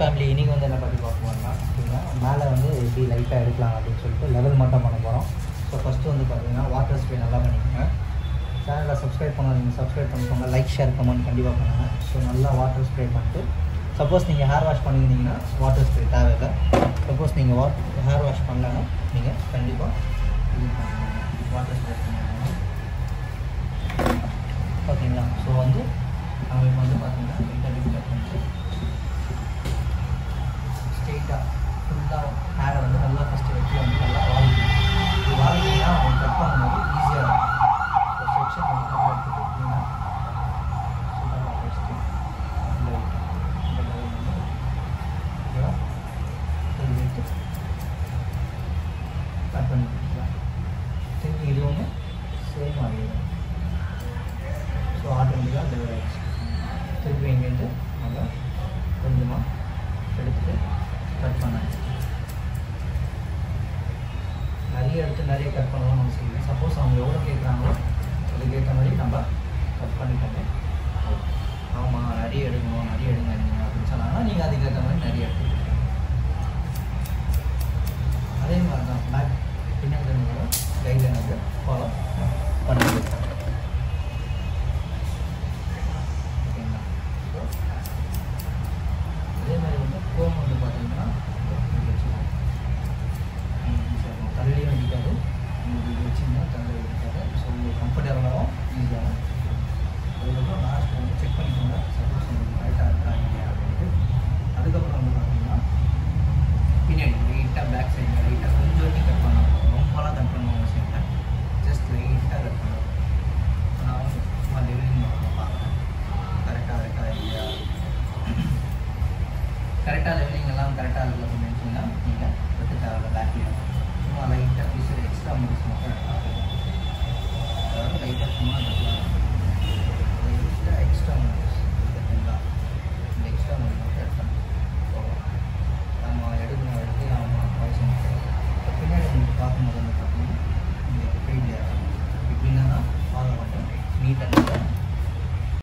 Family இன்றைக்கி வந்து என்ன பற்றி பார்க்க போகிறோம்னா அப்படின்னா மேலே வந்து எப்படி லைட்டாக எடுக்கலாம் அப்படின்னு சொல்லிட்டு லெவல் மட்டும் பண்ண போகிறோம் ஸோ ஃபஸ்ட்டு வந்து பார்த்தீங்கன்னா வாட்டர் ஸ்ப்ரே நல்லா பண்ணிக்கோங்க. சேனலை சப்ஸ்கிரைப் பண்ணாதீங்க சப்ஸ்கிரைப் பண்ணிக்கோங்க லைக் ஷேர் கமெண்ட் கண்டிப்பாக பண்ணுங்கள் ஸோ நல்லா வாட்டர் ஸ்ப்ரே பண்ணிட்டு சப்போஸ் நீங்கள் ஹேர் வாஷ் பண்ணியிருந்தீங்கன்னா வாட்டர் ஸ்ப்ரே தேவையில்லை. சப்போஸ் நீங்கள் வாட் ஹேர் வாஷ் பண்ணலன்னா நீங்கள் கண்டிப்பாக வாட்டர் ஸ்ப்ரே பண்ணுங்க. ஓகேங்களா? ஸோ வந்து அவங்களுக்கு வந்து பார்த்தீங்கன்னா பண்ணிக்கலாம் பண்ணி திருப்பி இதுவுமே சேம் ஆகிடும் ஸோ ஆட்டோமேட்டிக்காக டெலிவரி ஆகிடுச்சு திருப்பி இங்கேருந்து நல்லா கொஞ்சமாக எடுத்து கட் பண்ணாச்சு நிறைய எடுத்து நிறைய கட் பண்ணலாம் அவசியம் இல்லை சப்போஸ் அவங்க எவ்வளோ கேட்குறாங்களோ அதுக்கேற்ற மாதிரி நம்ம கட் பண்ணிக்கோங்க. ஆமாம் நிறைய எடுக்கணும் நிறைய எடுங்க நீங்கள் அப்படின்னு சொன்னாங்கன்னா நீங்கள் அதுக்கேற்ற மாதிரி கைட்லைனுக்கு ஃபாலோ கரெக்டாக லெவலிங் எல்லாம் கரெக்டாக இருக்கும் அப்படின்னு நினச்சிங்கன்னா நீங்கள் வெட்டு தேவையில்ல பேக்கில் சும்மா லைட்டாக பீஸ் எக்ஸ்ட்ரா முடிச்சு மட்டும் அதாவது லைட்டாக சும்மா எடுக்கலாம் லைட்டாக எக்ஸ்ட்ரா முடிச்சு இந்த எக்ஸ்ட்ரா முடிச்சு மட்டும் எடுத்தால் நம்ம எடுக்கணும் எடுத்து நம்ம பாய்ச்சல் பின்னாடி நீங்கள் பார்க்கும்போது வந்து பார்த்தீங்கன்னா இந்த ஃபெயிலியர் இப்படின்னா ஃபாலோ பண்ணுறோம் நீட்டாக